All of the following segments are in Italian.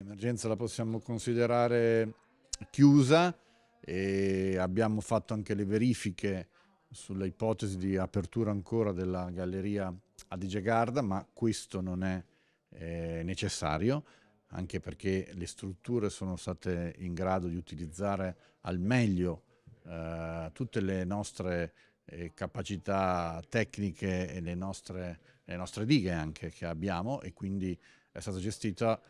L'emergenza la possiamo considerare chiusa e abbiamo fatto anche le verifiche sulle ipotesi di apertura ancora della galleria Adige Garda, ma questo non è eh, necessario, anche perché le strutture sono state in grado di utilizzare al meglio eh, tutte le nostre eh, capacità tecniche e le nostre, le nostre dighe anche che abbiamo e quindi è stata gestita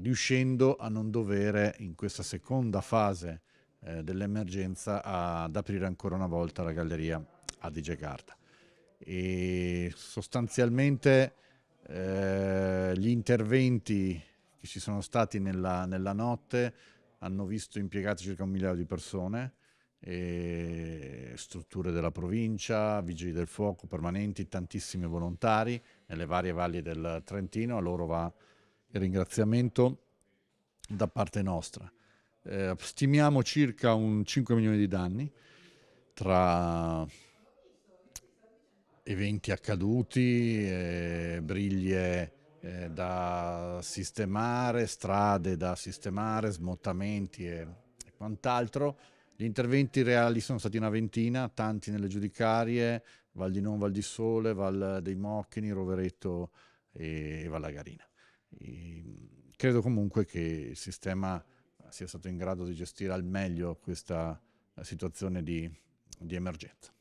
riuscendo a non dovere in questa seconda fase eh, dell'emergenza ad aprire ancora una volta la galleria Adige Garda. E sostanzialmente eh, gli interventi che ci sono stati nella, nella notte hanno visto impiegati circa un migliaio di persone, strutture della provincia, vigili del fuoco permanenti, tantissimi volontari nelle varie valli del Trentino, a loro va il ringraziamento da parte nostra. Eh, stimiamo circa un 5 milioni di danni tra eventi accaduti, eh, briglie eh, da sistemare, strade da sistemare, smottamenti e, e quant'altro. Gli interventi reali sono stati una ventina, tanti nelle giudicarie, Val di Non, Val di Sole, Val dei Mocchini, Rovereto e, e Vallagarina. E, credo comunque che il sistema sia stato in grado di gestire al meglio questa situazione di, di emergenza.